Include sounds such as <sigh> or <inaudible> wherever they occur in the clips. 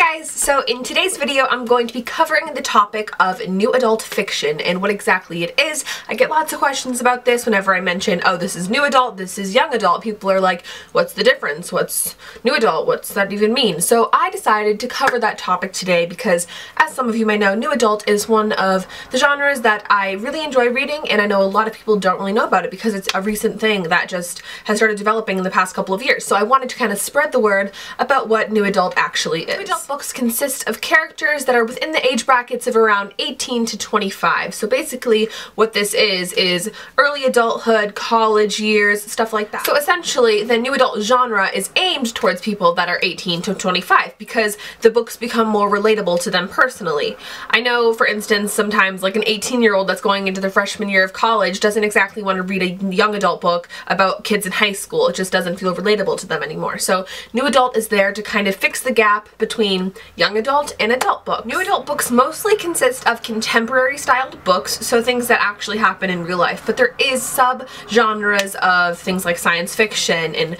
guys, so in today's video I'm going to be covering the topic of new adult fiction and what exactly it is. I get lots of questions about this whenever I mention, oh this is new adult, this is young adult. People are like, what's the difference? What's new adult? What's that even mean? So I decided to cover that topic today because as some of you may know, new adult is one of the genres that I really enjoy reading and I know a lot of people don't really know about it because it's a recent thing that just has started developing in the past couple of years. So I wanted to kind of spread the word about what new adult actually is. Books consist of characters that are within the age brackets of around 18 to 25. So basically what this is, is early adulthood, college years, stuff like that. So essentially the new adult genre is aimed towards people that are 18 to 25 because the books become more relatable to them personally. I know for instance sometimes like an 18 year old that's going into their freshman year of college doesn't exactly want to read a young adult book about kids in high school. It just doesn't feel relatable to them anymore. So new adult is there to kind of fix the gap between young adult and adult books. New adult books mostly consist of contemporary styled books, so things that actually happen in real life, but there is sub-genres of things like science fiction and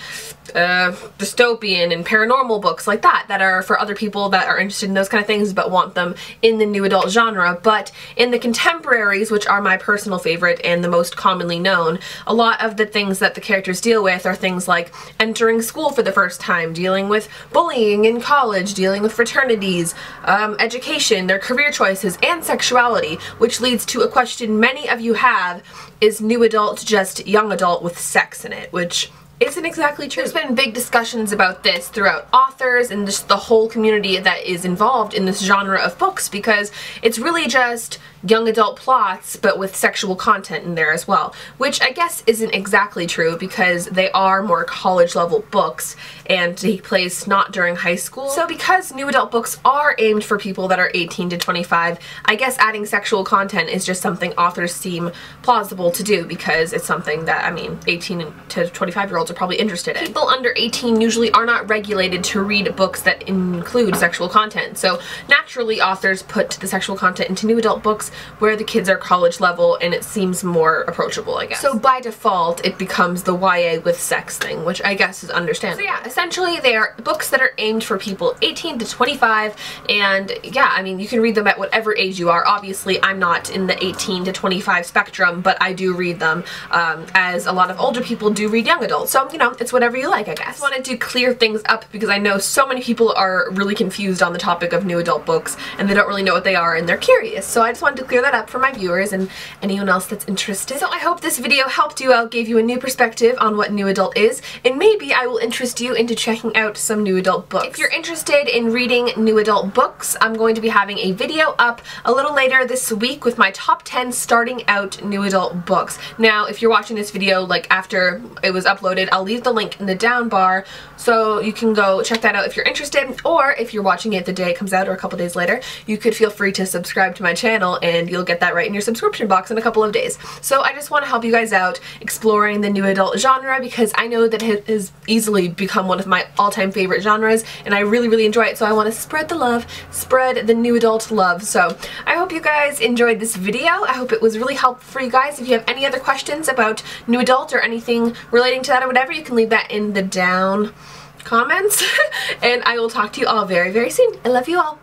uh, dystopian and paranormal books like that that are for other people that are interested in those kind of things but want them in the new adult genre. But in the contemporaries, which are my personal favorite and the most commonly known, a lot of the things that the characters deal with are things like entering school for the first time, dealing with bullying in college, dealing with fraternities, um, education, their career choices, and sexuality, which leads to a question many of you have, is new adult just young adult with sex in it, which isn't exactly true. There's been big discussions about this throughout authors and just the whole community that is involved in this genre of books because it's really just young adult plots but with sexual content in there as well which I guess isn't exactly true because they are more college level books and take place not during high school so because new adult books are aimed for people that are 18 to 25 I guess adding sexual content is just something authors seem plausible to do because it's something that I mean 18 to 25 year olds are probably interested in. People under 18 usually are not regulated to read books that include sexual content so naturally authors put the sexual content into new adult books where the kids are college level and it seems more approachable, I guess. So by default, it becomes the YA with sex thing, which I guess is understandable. So yeah, essentially they are books that are aimed for people 18 to 25 and yeah, I mean, you can read them at whatever age you are. Obviously, I'm not in the 18 to 25 spectrum, but I do read them um, as a lot of older people do read young adults. So, you know, it's whatever you like, I guess. I just wanted to clear things up because I know so many people are really confused on the topic of new adult books and they don't really know what they are and they're curious. So I just wanted to clear that up for my viewers and anyone else that's interested. So I hope this video helped you out, gave you a new perspective on what new adult is, and maybe I will interest you into checking out some new adult books. If you're interested in reading new adult books, I'm going to be having a video up a little later this week with my top 10 starting out new adult books. Now, if you're watching this video like after it was uploaded, I'll leave the link in the down bar so you can go check that out if you're interested, or if you're watching it the day it comes out or a couple days later, you could feel free to subscribe to my channel and you'll get that right in your subscription box in a couple of days. So I just want to help you guys out exploring the new adult genre because I know that it has easily become one of my all-time favorite genres and I really, really enjoy it. So I want to spread the love, spread the new adult love. So I hope you guys enjoyed this video. I hope it was really helpful for you guys. If you have any other questions about new adult or anything relating to that or whatever, you can leave that in the down comments. <laughs> and I will talk to you all very, very soon. I love you all.